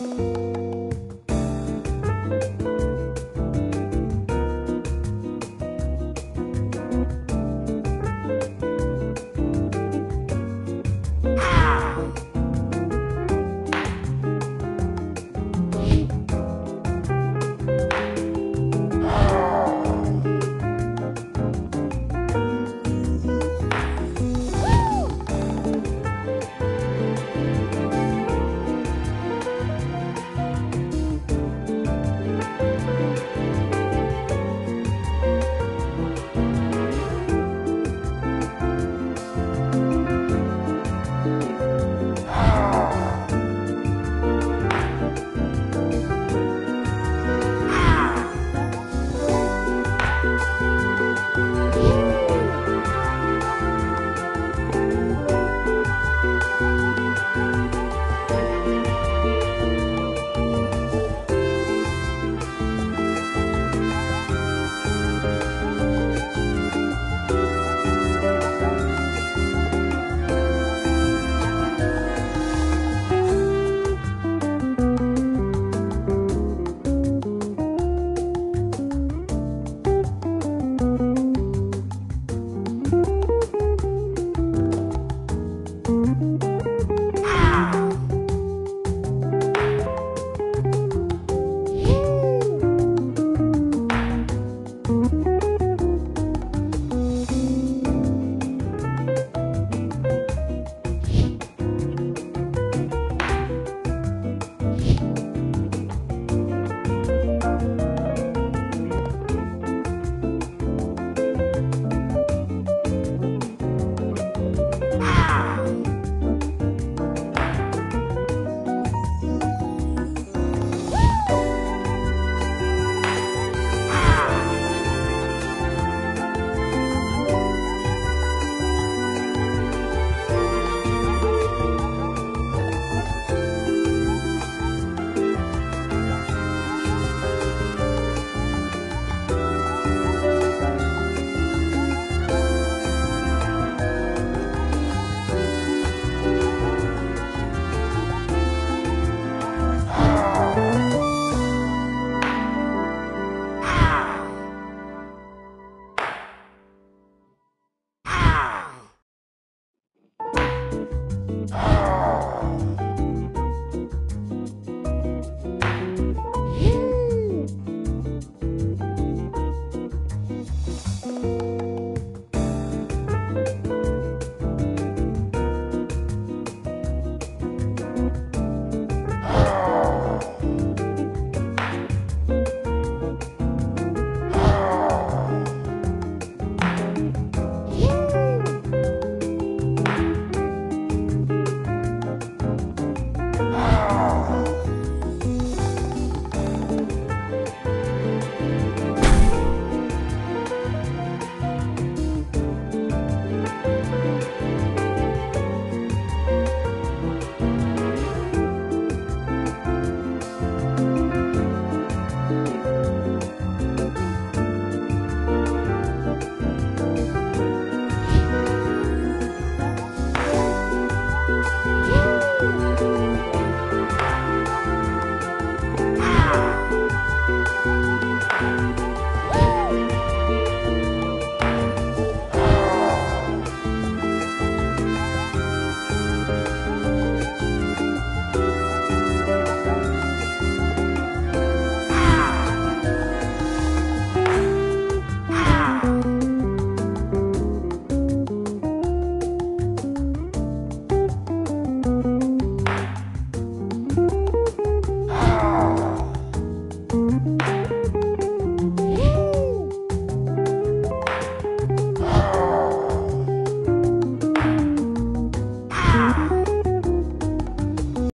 you